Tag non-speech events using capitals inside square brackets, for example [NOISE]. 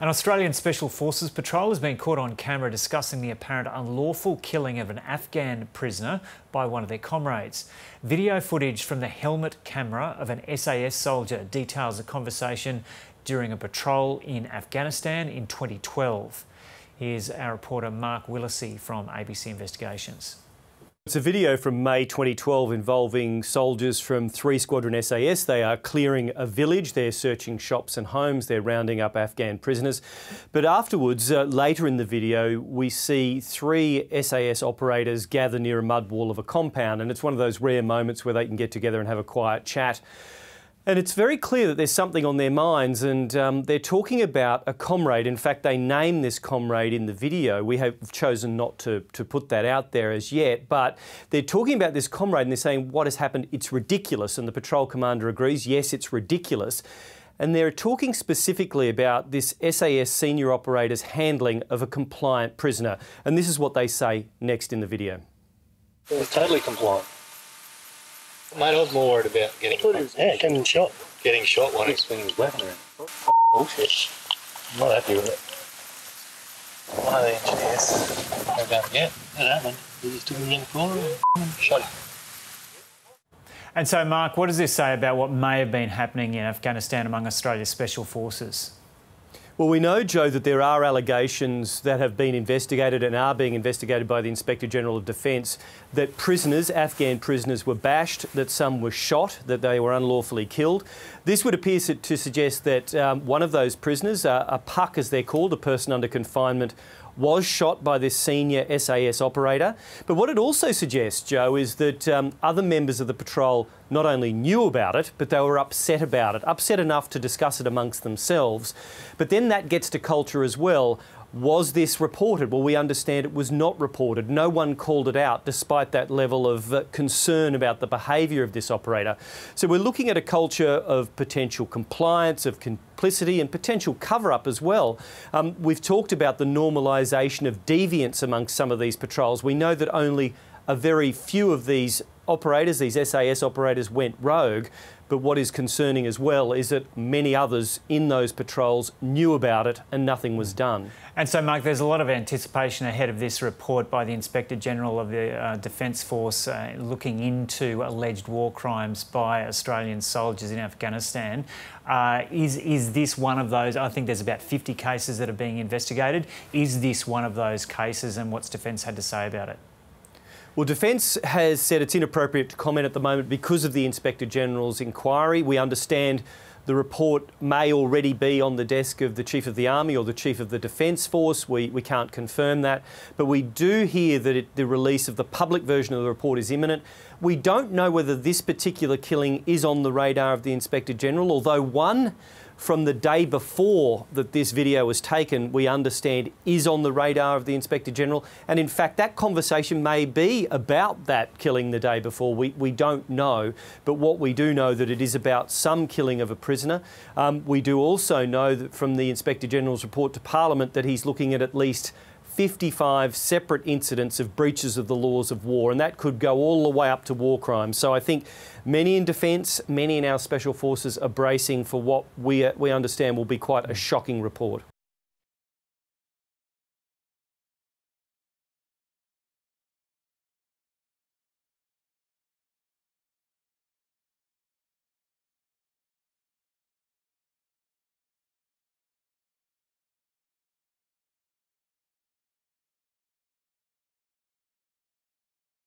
An Australian Special Forces patrol has been caught on camera discussing the apparent unlawful killing of an Afghan prisoner by one of their comrades. Video footage from the helmet camera of an SAS soldier details a conversation during a patrol in Afghanistan in 2012. Here's our reporter Mark Willacy from ABC Investigations. It's a video from May 2012 involving soldiers from 3 Squadron SAS. They are clearing a village, they're searching shops and homes, they're rounding up Afghan prisoners. But afterwards, uh, later in the video, we see three SAS operators gather near a mud wall of a compound, and it's one of those rare moments where they can get together and have a quiet chat. And it's very clear that there's something on their minds, and um, they're talking about a comrade. In fact, they name this comrade in the video. We have chosen not to, to put that out there as yet, but they're talking about this comrade and they're saying, What has happened? It's ridiculous. And the patrol commander agrees, Yes, it's ridiculous. And they're talking specifically about this SAS senior operator's handling of a compliant prisoner. And this is what they say next in the video. It's totally compliant. Mate, I was more worried about getting yeah, getting shot. getting shot while He's it's swinging his weapon around. bullshit. I'm not happy with it. One of the engineers came down, yeah, that happened. He just took me in the corner and [LAUGHS] shot him. And so, Mark, what does this say about what may have been happening in Afghanistan among Australia's special forces? Well, we know, Joe, that there are allegations that have been investigated and are being investigated by the Inspector General of Defence that prisoners, Afghan prisoners, were bashed, that some were shot, that they were unlawfully killed. This would appear to suggest that um, one of those prisoners, a PUC as they're called, a person under confinement, was shot by this senior SAS operator. But what it also suggests, Joe, is that um, other members of the patrol not only knew about it, but they were upset about it, upset enough to discuss it amongst themselves. But then that gets to culture as well. Was this reported? Well, we understand it was not reported. No one called it out, despite that level of uh, concern about the behaviour of this operator. So we're looking at a culture of potential compliance, of complicity, and potential cover up as well. Um, we've talked about the normalisation of deviance amongst some of these patrols. We know that only a very few of these operators, these SAS operators, went rogue. But what is concerning as well is that many others in those patrols knew about it and nothing was done. And so, Mark, there's a lot of anticipation ahead of this report by the Inspector General of the uh, Defence Force uh, looking into alleged war crimes by Australian soldiers in Afghanistan. Uh, is, is this one of those? I think there's about 50 cases that are being investigated. Is this one of those cases, and what's Defence had to say about it? Well, Defence has said it's inappropriate to comment at the moment because of the Inspector General's inquiry. We understand the report may already be on the desk of the Chief of the Army or the Chief of the Defence Force. We, we can't confirm that. But we do hear that it, the release of the public version of the report is imminent. We don't know whether this particular killing is on the radar of the Inspector General, although one from the day before that this video was taken, we understand is on the radar of the Inspector General. And in fact, that conversation may be about that killing the day before. We, we don't know. But what we do know that it is about some killing of a prisoner. Um, we do also know that from the Inspector General's report to Parliament that he's looking at at least 55 separate incidents of breaches of the laws of war, and that could go all the way up to war crimes. So I think many in defence, many in our special forces are bracing for what we, we understand will be quite a shocking report.